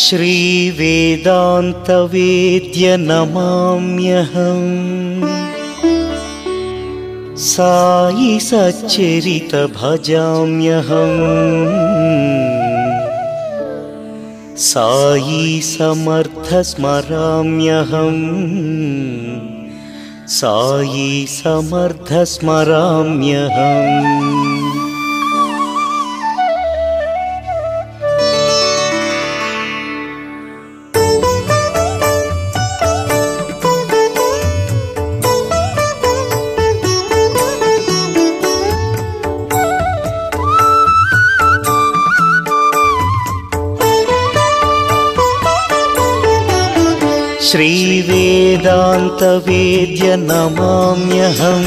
श्रीवेदान्तवेद्य नमाम्यहम् सायि सच्चरित भजाम्यहम् सायि समर्थ स्मराम्यहम् सायि समर्थ स्मराम्यहम् श्रीवेदान्तवेद्य नमाम्यहं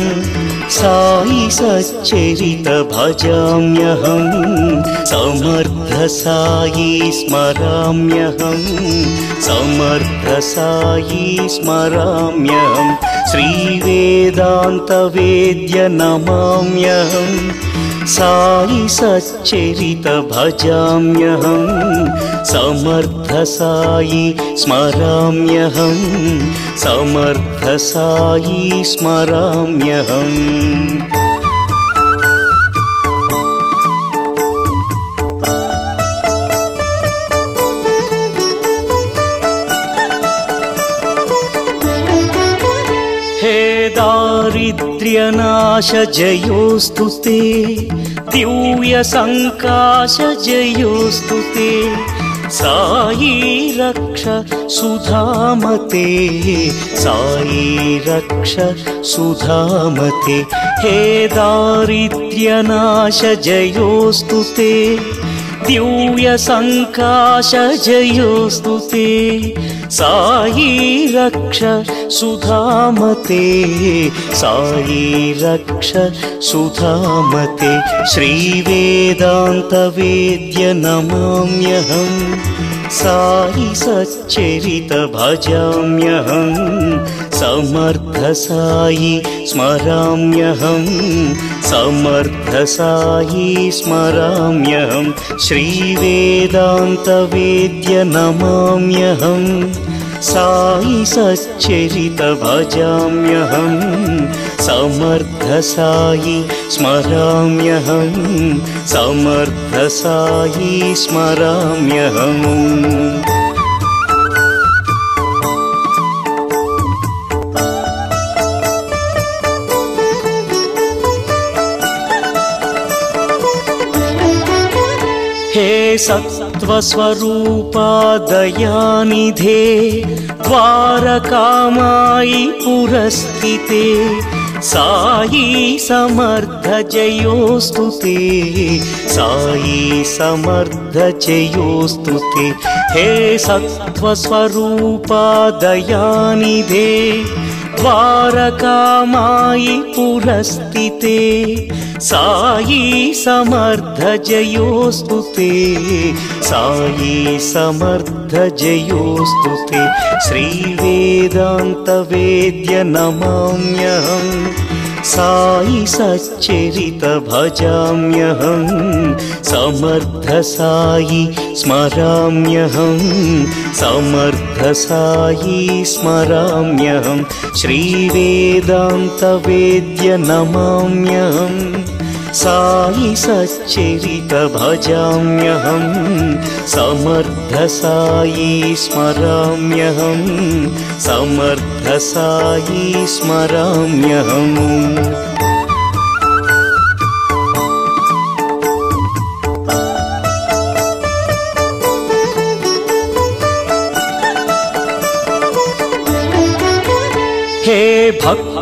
सायि सच्चरित भजाम्यहम् समर्थ सायि स्मराम्यहं समर्थ सायि स्मराम्यहं श्रीवेदान्तवेद्य नमाम्यहम् सायि सच्चरित भजाम्यहं सायि स्मराम्यहं समर्थ सायि स्मराम्यहम् दारिद्र्यनाश जयोस्तु ते दिव्यसङ्काश जयोस्तु ते सायि रक्ष सुधामते सायि रक्ष सुधामते हे दारिद्र्यनाश जयोस्तु ते दिव्यसङ्काश जयोस्तु ते सायि रक्ष सुधामते सायि रक्ष सुधामते श्रीवेदान्तवेद्य नमाम्यहम् सायि सच्चरित भजाम्यहं समर्थ सायि स्मराम्यहं समर्थ सायि स्मराम्यहं श्रीवेदान्तवेद्य नमाम्यहं सायि सच्चरित भजाम्यहं समर्थ सायि स्मराम्यहं। समर्थ स्मराम्यहम् हे सत्त्वस्वरूपा दयानिधे द्वारकामायि पुरस्थिते सायि समर्थ जयोस्तु ते। सायि समर्थ जयोस्तु ते। हे सत्त्वस्वरूपा दयानिधे द्वारकामायि पुरस्थिते सायि समर्थ जयोस्तु ते सायि समर्थ जयोस्तु ते श्रीवेदान्तवेद्य नमाम्यहम् सायि सच्चरित भजाम्यहं। समर्थ सायि स्मराम्यहं। समर्थ सायि स्मराम्यहं। श्रीवेदान्तवेद्य नमाम्यहम् सायि सच्चरित भजाम्यहं समर्थ सायि स्मराम्यहं समर्थ सायि स्मराम्यहम् हे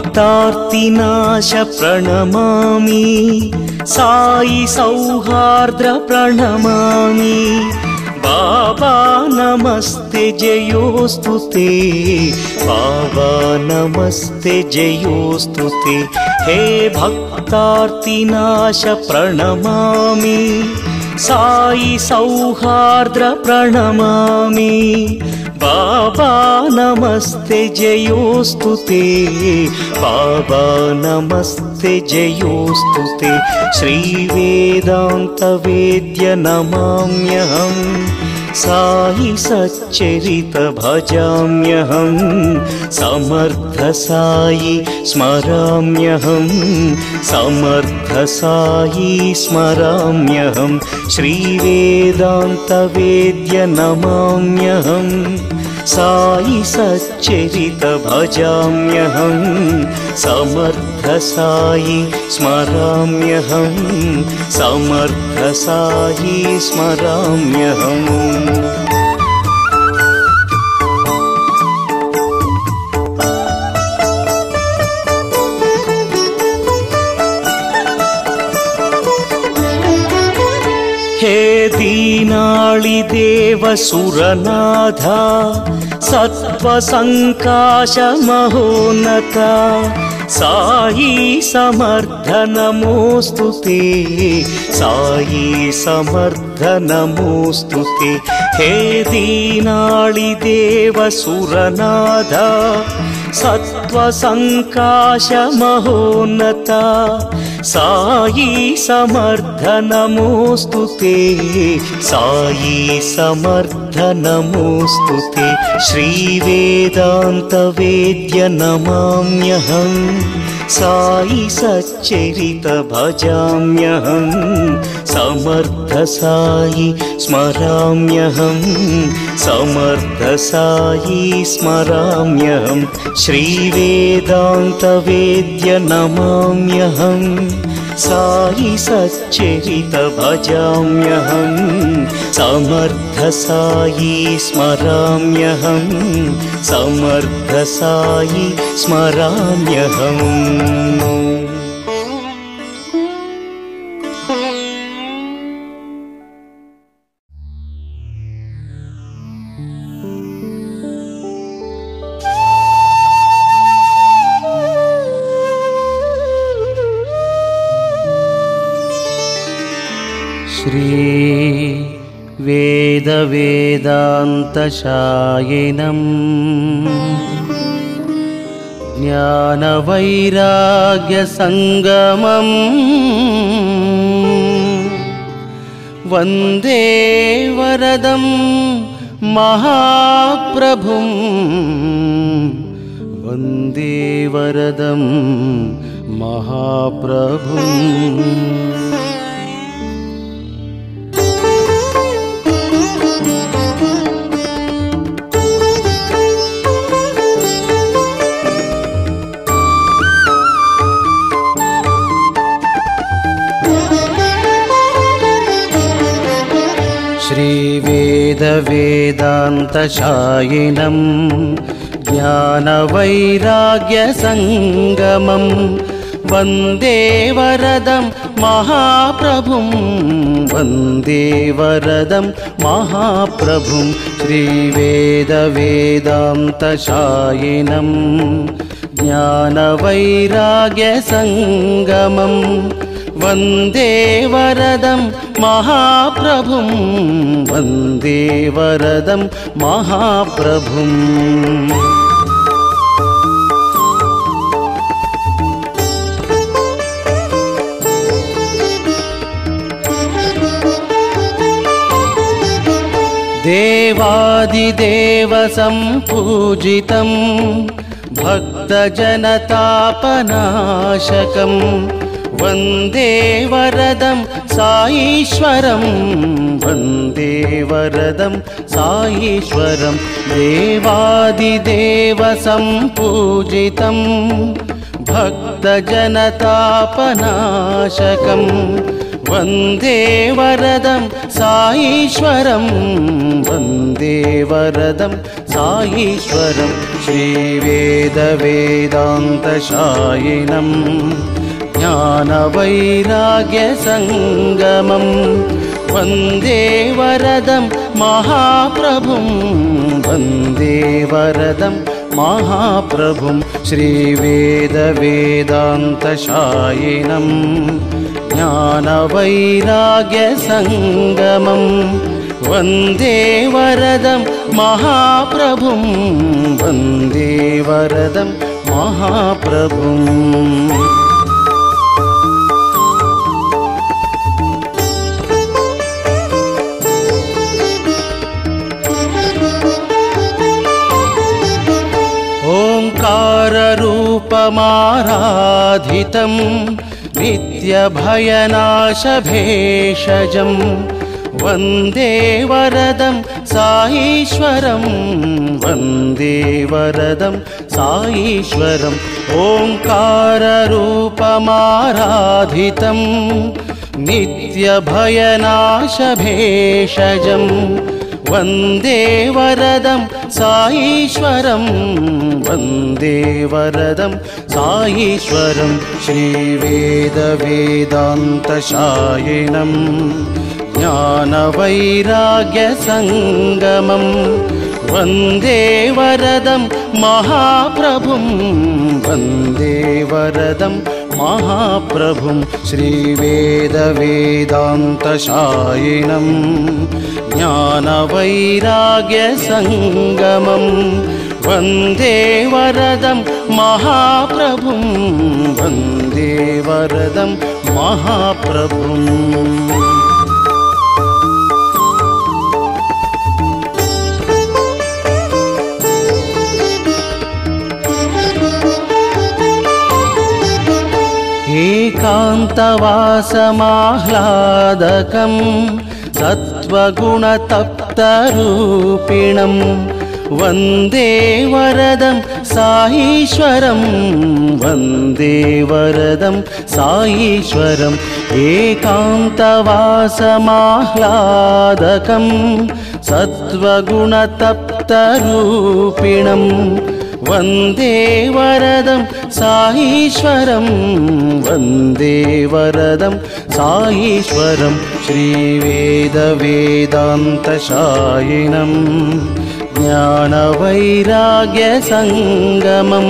भक्तार्तिनाश प्रणमामि सायि सौहार्द्र प्रणमामि बाबा नमस्ते जयोस्तु ते बाबा नमस्ते जयोस्तु ते हे भक्तार्तिनाश प्रणमामि सायि सौहार्द्र प्रणमामि बाबा नमस्ते जयोस्तु ते। बाबा नमस्ते जयोस्तु ते। श्रीवेदान्तवेद्य नमाम्यहम् सायि सच्चरित भजाम्यहं समर्थ सायि स्मराम्यहं समर्थ सायि स्मराम्यहं श्रीवेदान्तवेद्य नमाम्यहम् सायि सच्चरित भजाम्यहं। समर्थ सायि स्मराम्यहं। समर्थ सायि स्मराम्यहम् हे दीनाळिदेवसुरनाथा सत्त्वसङ्काशमहोन्नता सायी समर्थ नमोऽस्तु ते। हे दीनाळिदेवसुरनाथा सत्त्वसङ्काशमहोन्नता सायी समर्थ नमोऽस्तु ते। सायी समर्थ नमोऽस्तु ते। श्रीवेदान्तवेद्य नमाम्यहं सायि सच्चरित भजाम्यहं समर्थ सायि स्मराम्यहं समर्थ सायि स्मराम्यहं श्रीवेदान्तवेद्य नमाम्यहं सायि सच्चरित भजाम्यहं समर्थ सायि स्मराम्यहं समर्थ सायि स्मराम्यहम् श्री वेदवेदान्तशायिनम् ज्ञानवैराग्यसङ्गमम् वन्दे वरदं महाप्रभुं वन्दे वरदं महाप्रभुम् श्रीवेदवेदान्तशायिनं ज्ञानवैराग्यसङ्गमं वन्दे वरदं महाप्रभुं वन्दे वरदं महाप्रभुं श्रीवेदवेदान्तशायिनं ज्ञानवैराग्यसङ्गमम् वन्दे वरदं महाप्रभुं वन्दे वरदं महाप्रभुम् देवादिदेवसम्पूजितं भक्तजनतापनाशकं वन्दे वरदं साईश्वरं वन्दे वरदं साईश्वरं देवादिदेवसम्पूजितं भक्तजनतापनाशकं वन्दे वरदं साईश्वरं वन्दे वरदं साईश्वरं श्रीवेदवेदान्तशायिनम् ज्ञानवैराग्यसङ्गमं वन्दे वरदं महाप्रभुं वन्दे वरदं महाप्रभुं श्रीवेदवेदान्तशायिनम् ज्ञानवैराग्यसङ्गमं वन्दे वरदं महाप्रभुं वन्दे वरदं महाप्रभुम् कान्तवासमाह्लादकं नित्यभयनाशभेषजं वन्दे वरदं साईश्वरं वन्दे वरदं साईश्वरम् ओङ्काररूपमाराधितं नित्यभयनाशभेषजं वन्दे वरदं साईश्वरं वन्दे वरदं साईश्वरं श्रीवेदवेदान्तशायिनं ज्ञानवैराग्यसङ्गमं वन्दे वरदं महाप्रभुं वन्दे वरदं महाप्रभुं श्रीवेदवेदान्तशायिनं ज्ञानवैराग्यसङ्गमं वन्दे वरदं महाप्रभुं वन्दे वरदं महाप्रभुम् एकान्तवासमाह्लादकं सत्त्वगुणतप्तरूपिणं वन्दे वरदं साईश्वरं वन्दे वरदं साईश्वरम् एकान्तवासमाह्लादकं सत्त्वगुणतप्तरूपिणं वन्दे वरदं साईश्वरं वन्दे वरदं साईश्वरं श्रीवेदवेदान्तशायिनं ज्ञानवैराग्यसङ्गमं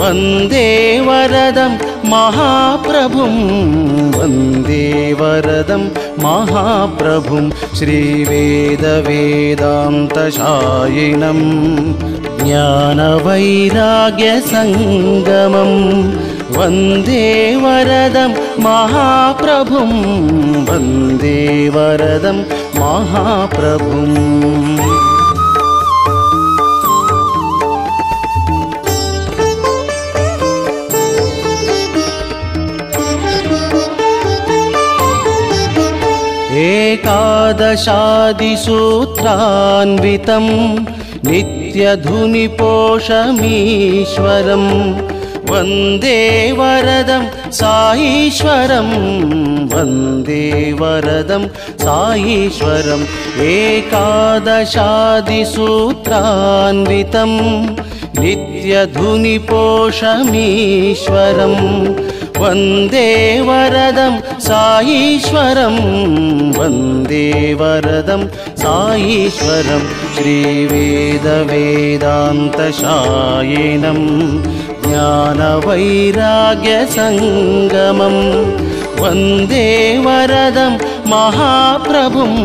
वन्दे वरदं महाप्रभुं वन्दे वरदं महाप्रभुं श्रीवेदवेदान्तशायिनं ज्ञानवैराग्यसङ्गमं वन्दे वरदं महाप्रभुं वन्दे वरदं महाप्रभुम्। एकादशादिसूत्रान्वितं नित्यधुनिपोषमीश्वरं वन्दे वरदं साईश्वरं वन्दे वरदं साईश्वरम् एकादशादिसूत्रान्वितं नित्यधुनिपोषमीश्वरं वन्दे वरदं साईश्वरं। वन्दे वरदं साईश्वरं। श्रीवेदवेदान्तशायिनं ज्ञानवैराग्यसङ्गमं। वन्दे वरदं महाप्रभुं।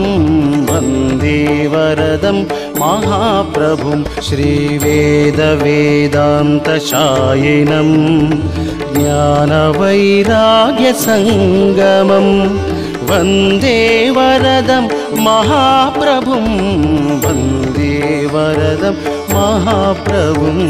वन्दे वरदं महाप्रभुं श्रीवेदवेदान्तशायिनं ज्ञानवैराग्यसङ्गमं वन्दे वरदं महाप्रभुं वन्दे वरदं महाप्रभुम्